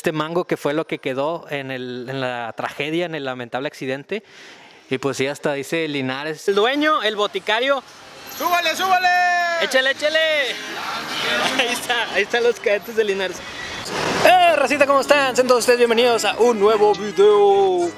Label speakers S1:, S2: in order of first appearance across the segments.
S1: este mango que fue lo que quedó en, el, en la tragedia, en el lamentable accidente. Y pues sí, hasta dice Linares. El dueño, el boticario.
S2: ¡Súbale, súbale!
S1: ¡Échale, échale! Ahí está, ahí están los cadetes de Linares. ¡Eh, racita, ¿cómo están? Sean todos ustedes bienvenidos a un nuevo video.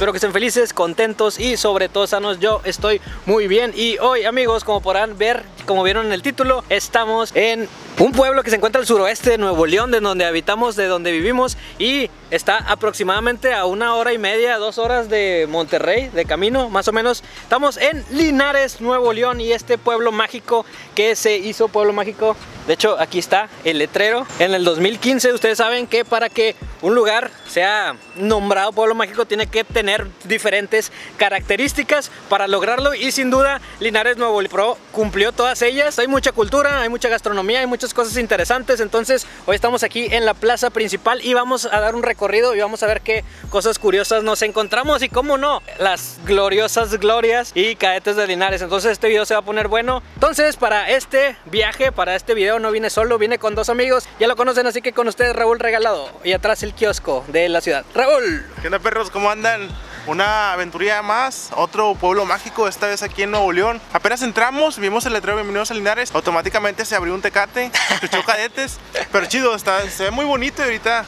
S1: Espero que estén felices, contentos y sobre todo sanos. Yo estoy muy bien y hoy, amigos, como podrán ver, como vieron en el título, estamos en un pueblo que se encuentra al suroeste de Nuevo León, de donde habitamos, de donde vivimos y está aproximadamente a una hora y media, dos horas de Monterrey, de camino, más o menos. Estamos en Linares, Nuevo León y este pueblo mágico que se hizo pueblo mágico. De hecho, aquí está el letrero. En el 2015 ustedes saben que para que un lugar sea nombrado pueblo mágico tiene que tener diferentes características para lograrlo y sin duda Linares Nuevo León cumplió todas ellas. Hay mucha cultura, hay mucha gastronomía, hay cosas interesantes. Entonces hoy estamos aquí en la plaza principal y vamos a dar un recorrido y vamos a ver qué cosas curiosas nos encontramos y cómo no, las gloriosas glorias y cadetes de Linares. Entonces este video se va a poner bueno. Entonces para este viaje, para este video no vine solo, vine con dos amigos. Ya lo conocen, así que con ustedes Raúl Regalado y atrás el kiosco de la ciudad. Raúl.
S2: ¿Qué onda perros? ¿Cómo andan? Una aventurilla más, otro pueblo mágico, esta vez aquí en Nuevo León. Apenas entramos, vimos el letrero Bienvenidos a Linares, automáticamente se abrió un tecate, escuchó cadetes, pero chido, está, se ve muy bonito y ahorita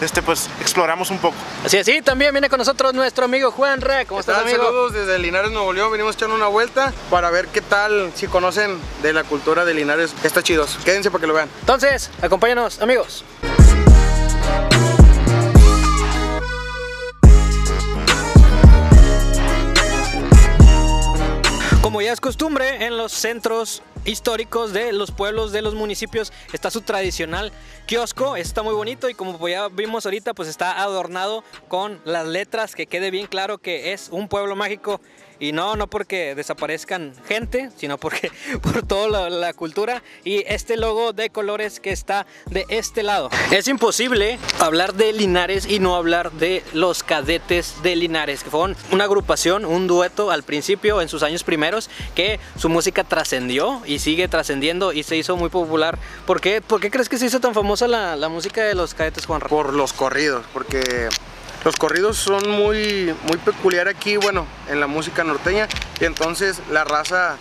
S2: este, pues exploramos un poco.
S1: Así así, también viene con nosotros nuestro amigo Juan Re. ¿Cómo estás, amigo?
S3: Saludos desde Linares, Nuevo León. Venimos echando una vuelta para ver qué tal, si conocen de la cultura de Linares. Está chidos. Quédense para que lo vean.
S1: Entonces, acompáñanos, amigos. Como ya es costumbre en los centros históricos de los pueblos, de los municipios, está su tradicional kiosco, está muy bonito y como ya vimos ahorita, pues está adornado con las letras, que quede bien claro que es un pueblo mágico y no, no porque desaparezcan gente, sino porque por toda la, la, cultura y este logo de colores que está de este lado. Es imposible hablar de Linares y no hablar de los cadetes de Linares, que fueron una agrupación, un dueto al principio en sus años primeros, que su música trascendió y sigue trascendiendo y se hizo muy popular. ¿Por qué? ¿Por qué crees que se hizo tan famosa la, la música de los cadetes, Juan?
S3: Por los corridos, porque los corridos son muy, muy peculiar aquí, bueno, en la música norteña. Y entonces la raza,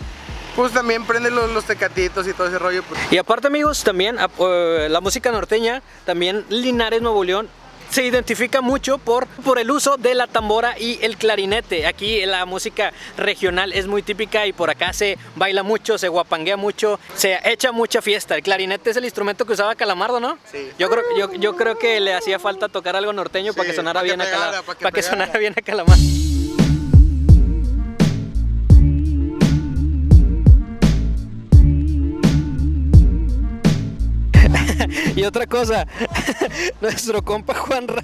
S3: pues también prende los, los tecatitos y todo ese rollo. Pues.
S1: Y aparte, amigos, también uh, la música norteña, también Linares, Nuevo León, se identifica mucho por, por el uso de la tambora y el clarinete. Aquí la música regional es muy típica y por acá se baila mucho, se guapanguea mucho, se echa mucha fiesta. El clarinete es el instrumento que usaba Calamardo, ¿no?
S3: Sí.
S1: Yo creo, yo, yo creo que le hacía falta tocar algo norteño
S3: Sí,
S1: para que sonara
S3: que
S1: bien a Calamardo.
S3: pa' que
S1: Para que sonara bien a Calamardo. Y otra cosa, nuestro compa Juanra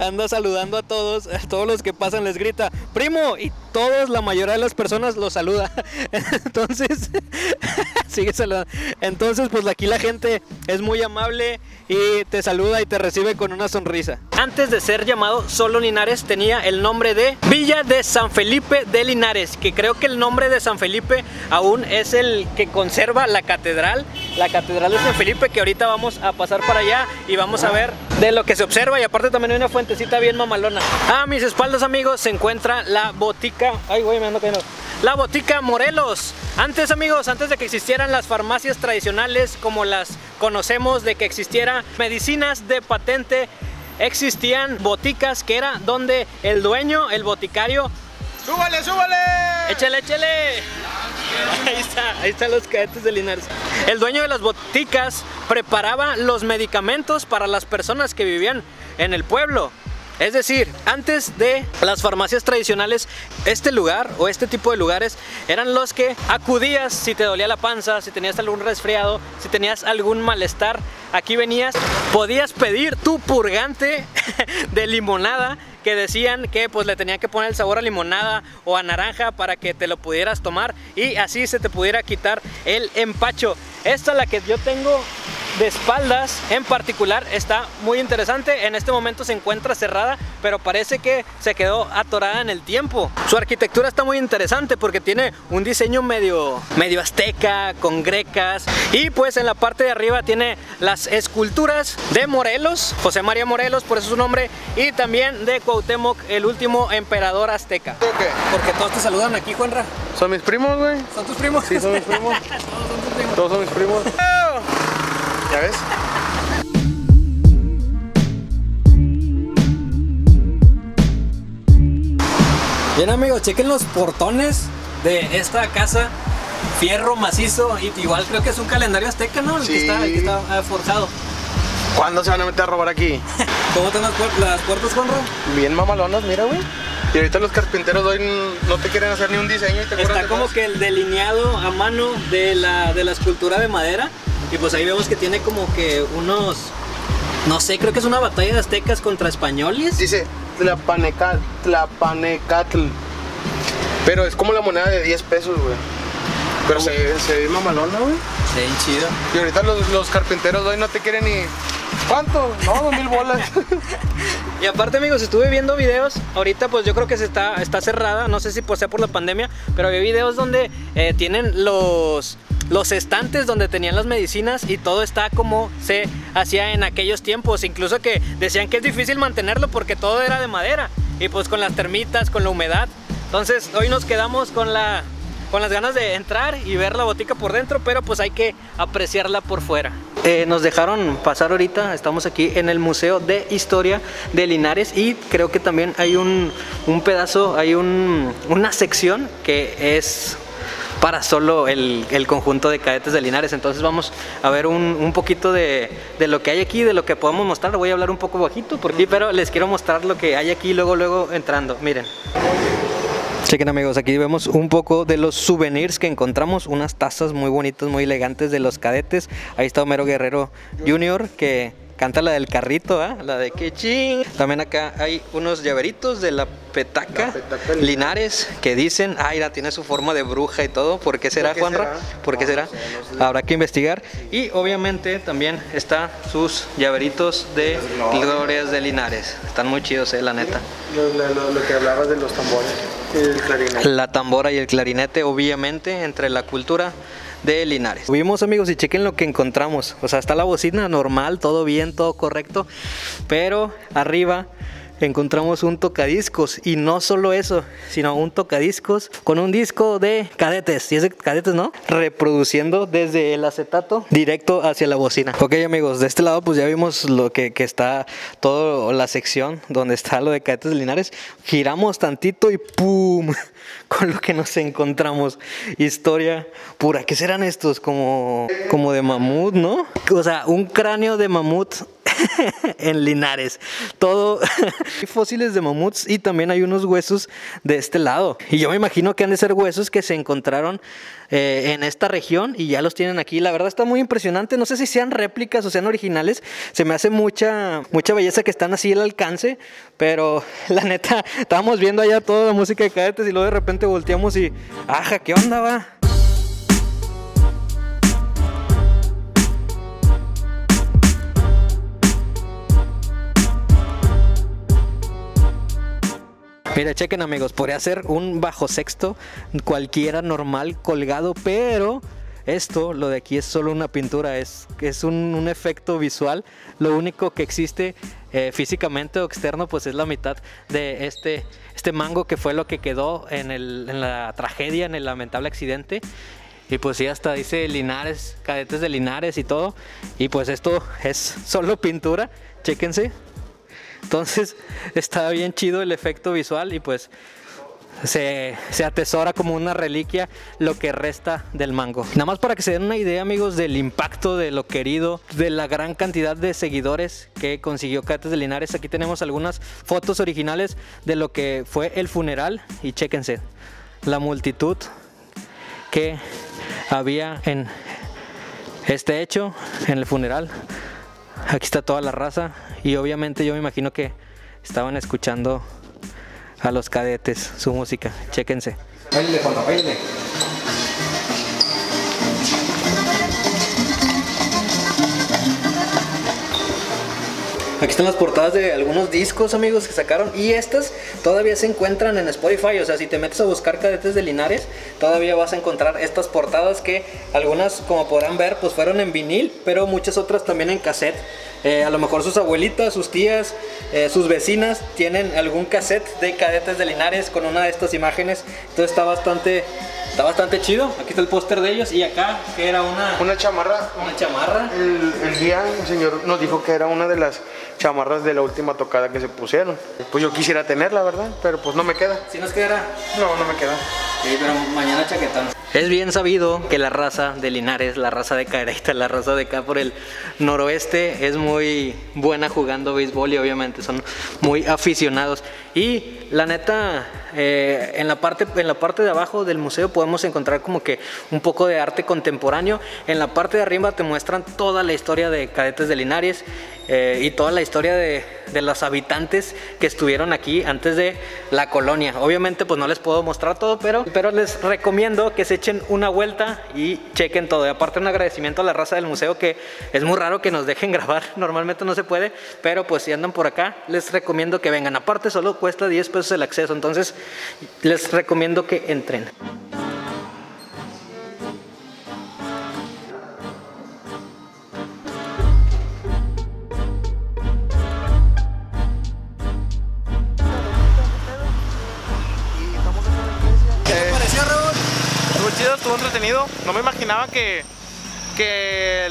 S1: anda saludando a todos, a todos los que pasan les grita, primo, y todos, la mayoría de las personas lo saluda. Entonces, sigue saludando. Entonces, pues aquí la gente es muy amable y te saluda y te recibe con una sonrisa. Antes de ser llamado solo Linares, tenía el nombre de Villa de San Felipe de Linares, que creo que el nombre de San Felipe aún es el que conserva la catedral, la catedral de San Felipe, que ahorita vamos a pasar para allá y vamos a ver de lo que se observa y aparte también hay una fuentecita bien mamalona. A mis espaldas amigos se encuentra la botica, ay güey me ando cayendo. La botica Morelos. Antes amigos, antes de que existieran las farmacias tradicionales como las conocemos, de que existiera medicinas de patente, existían boticas que era donde el dueño, el boticario,
S2: ¡Súbale, súbale!
S1: Échale, échale. Ahí está, ahí están los cadetes de Linares. El dueño de las boticas preparaba los medicamentos para las personas que vivían en el pueblo. Es decir, antes de las farmacias tradicionales, este lugar o este tipo de lugares eran los que acudías si te dolía la panza, si tenías algún resfriado, si tenías algún malestar. Aquí venías, podías pedir tu purgante de limonada que decían que pues le tenían que poner el sabor a limonada o a naranja para que te lo pudieras tomar y así se te pudiera quitar el empacho. Esta la que yo tengo de espaldas en particular está muy interesante. En este momento se encuentra cerrada pero parece que se quedó atorada en el tiempo. Su arquitectura está muy interesante porque tiene un diseño medio, medio azteca, con grecas, y pues en la parte de arriba tiene las esculturas de Morelos, José María Morelos, por eso su nombre, y también de Cuauhtémoc, el último emperador azteca.
S3: ¿Qué?
S1: Porque todos te saludan aquí, Juanra.
S3: ¿Son mis primos, güey?
S1: ¿Son tus primos?
S3: Sí, son mis primos. Todos son mis primos. ¿Ya ves?
S1: Bien amigos, chequen los portones de esta casa. Fierro macizo y igual creo que es un calendario azteca, ¿no? El que está, el que está ah, forjado.
S3: ¿Cuándo se van a meter a robar aquí?
S1: ¿Cómo están las, puer- las puertas, Juanro?
S3: Bien mamalonas, mira, güey. Y ahorita los carpinteros hoy no te quieren hacer ni un diseño y te
S1: Está como que el delineado a mano de la, de la escultura de madera. Y pues ahí vemos que tiene como que unos... No sé, creo que es una batalla de aztecas contra españoles.
S3: Dice Tlapanecal, Tlapanecatl. Pero es como la moneda de 10 pesos, güey. Pero se, se ve mamalona, güey.
S1: Sí, chido.
S3: Y ahorita los, los carpinteros hoy no te quieren ni. ¿Cuánto? No, dos mil bolas.
S1: Y aparte amigos, estuve viendo videos, ahorita pues yo creo que se está, está cerrada, no sé si pues sea por la pandemia, pero había videos donde eh, tienen los, los estantes donde tenían las medicinas y todo está como se hacía en aquellos tiempos, incluso que decían que es difícil mantenerlo porque todo era de madera y pues con las termitas, con la humedad. Entonces hoy nos quedamos con la... Con las ganas de entrar y ver la botica por dentro, pero pues hay que apreciarla por fuera. Eh, nos dejaron pasar ahorita, estamos aquí en el Museo de Historia de Linares y creo que también hay un, un pedazo, hay un- una sección que es para solo el, el conjunto de cadetes de Linares. Entonces vamos a ver un, un poquito de, de lo que hay aquí, de lo que podemos mostrar. Voy a hablar un poco bajito, porque, pero les quiero mostrar lo que hay aquí luego, luego entrando. Miren. Chequen amigos, aquí vemos un poco de los souvenirs que encontramos, unas tazas muy bonitas, muy elegantes de los cadetes. Ahí está Homero Guerrero Jr. que canta la del carrito, ¿ah? la de que ching. También acá hay unos llaveritos de la petaca,
S3: La petaca
S1: Linares que dicen, ay, la tiene su forma de bruja y todo. ¿Por qué será,
S3: ¿Por qué
S1: Juanra?
S3: será?
S1: ¿Por qué
S3: No,
S1: será?
S3: no sé, no sé.
S1: Habrá que investigar. Y obviamente también está sus llaveritos de
S3: glorias.
S1: glorias de Linares. Están muy chidos, eh, la neta.
S3: Lo- lo que hablabas de los tambores y el clarinete.
S1: La tambora y el clarinete, obviamente, entre la cultura de Linares. Subimos amigos y chequen lo que encontramos. O sea, está la bocina normal, todo bien, todo correcto. Pero arriba encontramos un tocadiscos. Y no solo eso, sino un tocadiscos con un disco de cadetes. Y es de cadetes, ¿no? Reproduciendo desde el acetato directo hacia la bocina. Ok amigos, de este lado pues ya vimos lo que, que está toda la sección donde está lo de cadetes de Linares. Giramos tantito y ¡pum! Con lo que nos encontramos. Historia pura. ¿Qué serán estos? Como, como de mamut, ¿no? O sea, un cráneo de mamut en Linares. Todo hay fósiles de mamuts y también hay unos huesos de este lado. Y yo me imagino que han de ser huesos que se encontraron eh, en esta región y ya los tienen aquí. La verdad está muy impresionante. No sé si sean réplicas o sean originales. Se me hace mucha, mucha belleza que están así al alcance. Pero la neta, estábamos viendo allá toda la música de cadetes y luego de repente volteamos y, ajá, ¿qué onda va? Mira, chequen amigos, podría ser un bajo sexto, cualquiera normal colgado, pero esto, lo de aquí es solo una pintura, es, es un, un efecto visual. Lo único que existe eh, físicamente o externo, pues es la mitad de este, este mango que fue lo que quedó en, el- en la tragedia, en el lamentable accidente. Y pues sí, hasta dice Linares, cadetes de Linares y todo. Y pues esto es solo pintura, chéquense. Entonces está bien chido el efecto visual y pues se, se atesora como una reliquia lo que resta del mango. Nada más para que se den una idea amigos del impacto de lo querido, de la gran cantidad de seguidores que consiguió Cates de Linares. Aquí tenemos algunas fotos originales de lo que fue el funeral y chéquense la multitud que había en este hecho, en el funeral. Aquí está toda la raza y obviamente yo me imagino que estaban escuchando a los cadetes su música. Chéquense. Aquí están las portadas de algunos discos, amigos, que sacaron. Y estas todavía se encuentran en Spotify. O sea, si te metes a buscar cadetes de Linares, todavía vas a encontrar estas portadas que algunas, como podrán ver, pues fueron en vinil, pero muchas otras también en cassette. Eh, a lo mejor sus abuelitas, sus tías, eh, sus vecinas tienen algún cassette de cadetes de Linares con una de estas imágenes. Entonces está bastante, está bastante chido. Aquí está el póster de ellos y acá que era una,
S3: Una chamarra.
S1: una chamarra.
S3: El, el día el señor nos dijo que era una de las chamarras de la última tocada que se pusieron. Pues yo quisiera tenerla, ¿verdad? Pero pues no me queda.
S1: Si nos quedará.
S3: No, no me queda.
S1: Sí, pero mañana chaquetón. Es bien sabido que la raza de Linares, la raza de Cadereyta, la raza de acá por el noroeste es muy buena jugando béisbol y obviamente son muy aficionados. Y la neta, eh, en, la parte, en la parte de abajo del museo podemos encontrar como que un poco de arte contemporáneo. En la parte de arriba te muestran toda la historia de Cadetes de Linares eh, y toda la historia de, de los habitantes que estuvieron aquí antes de la colonia. Obviamente pues no les puedo mostrar todo, pero, pero les recomiendo que se echen una vuelta y chequen todo. Aparte un agradecimiento a la raza del museo que es muy raro que nos dejen grabar, normalmente no se puede, pero pues si andan por acá les recomiendo que vengan. Aparte solo cuesta 10 pesos el acceso, entonces les recomiendo que entren.
S2: Que,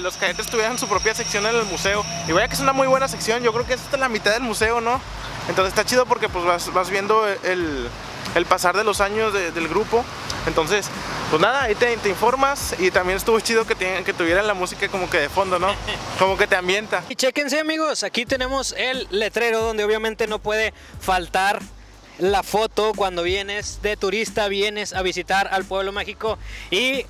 S2: los cadetes tuvieran su propia sección en el museo. Y vaya que es una muy buena sección, yo creo que es hasta la mitad del museo, ¿no? Entonces está chido porque pues vas, viendo el, el pasar de los años de- del grupo. Entonces, pues nada, ahí te, te informas y también estuvo chido que, te- que tuvieran la música como que de fondo, ¿no? Como que te ambienta.
S1: Y chéquense amigos, aquí tenemos el letrero donde obviamente no puede faltar la foto cuando vienes de turista, vienes a visitar al pueblo mágico y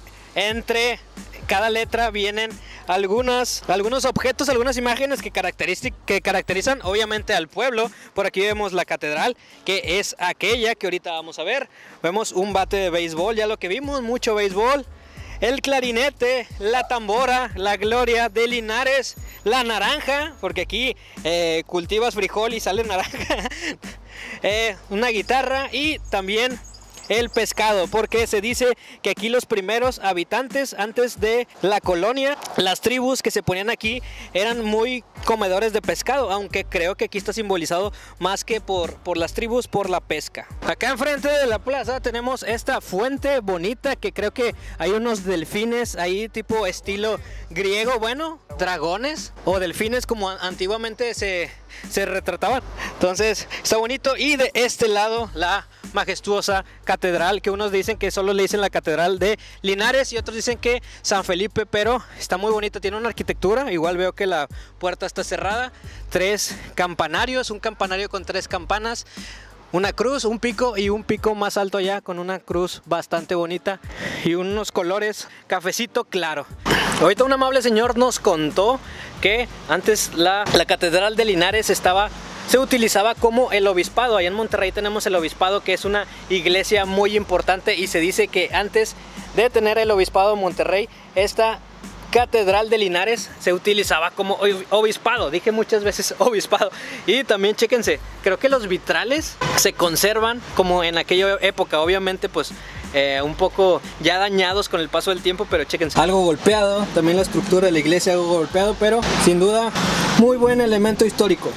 S1: entre cada letra vienen algunas, algunos objetos, algunas imágenes que, que caracterizan obviamente al pueblo. Por aquí vemos la catedral, que es aquella que ahorita vamos a ver. Vemos un bate de béisbol, ya lo que vimos, mucho béisbol el clarinete, la tambora, la gloria de Linares, la naranja, porque aquí eh, cultivas frijol y sale naranja, eh, una guitarra y también el pescado, porque se dice que aquí los primeros habitantes antes de la colonia, las tribus que se ponían aquí eran muy comedores de pescado, aunque creo que aquí está simbolizado más que por, por las tribus, por la pesca. Acá enfrente de la plaza tenemos esta fuente bonita que creo que hay unos delfines ahí tipo estilo griego, bueno, dragones o delfines como antiguamente se, se retrataban. Entonces está bonito. Y de este lado la majestuosa catedral que unos dicen que solo le dicen la catedral de Linares y otros dicen que San Felipe, pero está muy bonita, tiene una arquitectura, igual veo que la puerta está cerrada, tres campanarios, un campanario con tres campanas, una cruz, un pico y un pico más alto allá con una cruz bastante bonita y unos colores cafecito claro. Ahorita un amable señor nos contó que antes la, la catedral de Linares estaba se utilizaba como el obispado. Allá en Monterrey tenemos el obispado que es una iglesia muy importante y se dice que antes de tener el obispado de Monterrey, esta catedral de Linares se utilizaba como ob- obispado. Dije muchas veces obispado. Y también chéquense, creo que los vitrales se conservan como en aquella época. Obviamente pues eh, un poco ya dañados con el paso del tiempo, pero chéquense. Algo golpeado, también la estructura de la iglesia algo golpeado, pero sin duda muy buen elemento histórico.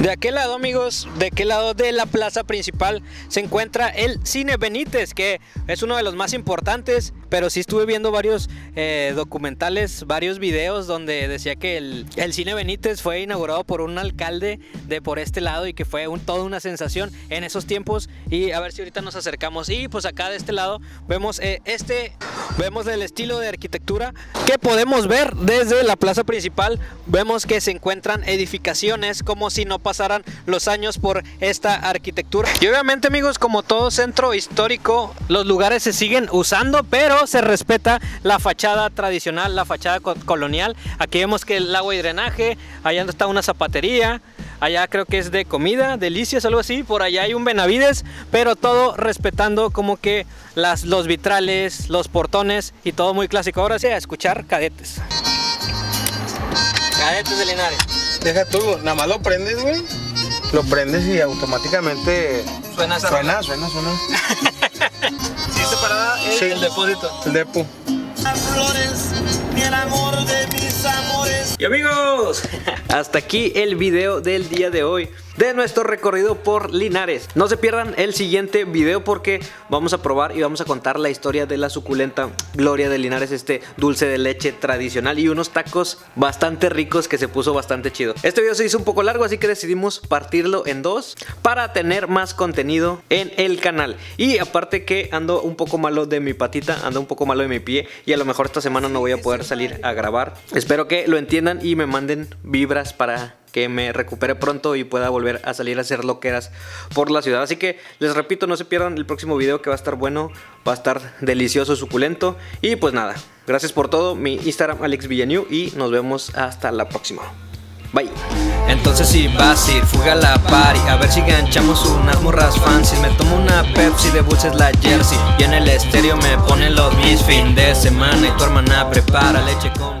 S1: De aquel lado, amigos, de aquel lado de la plaza principal se encuentra el Cine Benítez, que es uno de los más importantes, pero sí estuve viendo varios eh, documentales, varios videos donde decía que el, Cine Benítez fue inaugurado por un alcalde de por este lado y que fue un, toda una sensación en esos tiempos. Y a ver si ahorita nos acercamos. Y pues acá de este lado vemos eh, este, vemos el estilo de arquitectura que podemos ver desde la plaza principal. Vemos que se encuentran edificaciones como si no pasaran los años por esta arquitectura. Y obviamente amigos, como todo centro histórico, los lugares se siguen usando, pero se respeta la fachada tradicional, la fachada co- colonial. Aquí vemos que el agua y drenaje, allá está una zapatería. Allá creo que es de comida, delicias, algo así. Por allá hay un Benavides, pero todo respetando como que las, los vitrales, los portones y todo muy clásico. Ahora sí, a escuchar cadetes. Cadetes de Linares.
S3: Deja tú, nada más lo prendes, güey. Lo prendes y automáticamente
S1: Suena esa
S3: suena, suena, suena.
S1: Siguiente parada es
S3: Sí.
S1: el depósito.
S3: El depo.
S1: Y amigos, hasta aquí el video del día de hoy de nuestro recorrido por Linares. No se pierdan el siguiente video porque vamos a probar y vamos a contar la historia de la suculenta Gloria de Linares, este dulce de leche tradicional y unos tacos bastante ricos que se puso bastante chido. Este video se hizo un poco largo así que decidimos partirlo en dos para tener más contenido en el canal. Y aparte que ando un poco malo de mi patita, ando un poco malo de mi pie y a lo mejor esta semana no voy a poder salir a grabar. Espero que lo entiendan y me manden vibras para me recupere pronto y pueda volver a salir a hacer loqueras por la ciudad. Así que les repito, no se pierdan el próximo video que va a estar bueno, va a estar delicioso, suculento. Y pues nada, gracias por todo. Mi Instagram Alex Villanueva y nos vemos hasta la próxima. Bye. Entonces si vas a ir, fuga la party A ver si ganchamos unas morras fancy Me tomo una Pepsi, de es la Jersey Y en el estéreo me ponen los mis fin de semana Y tu hermana prepara leche con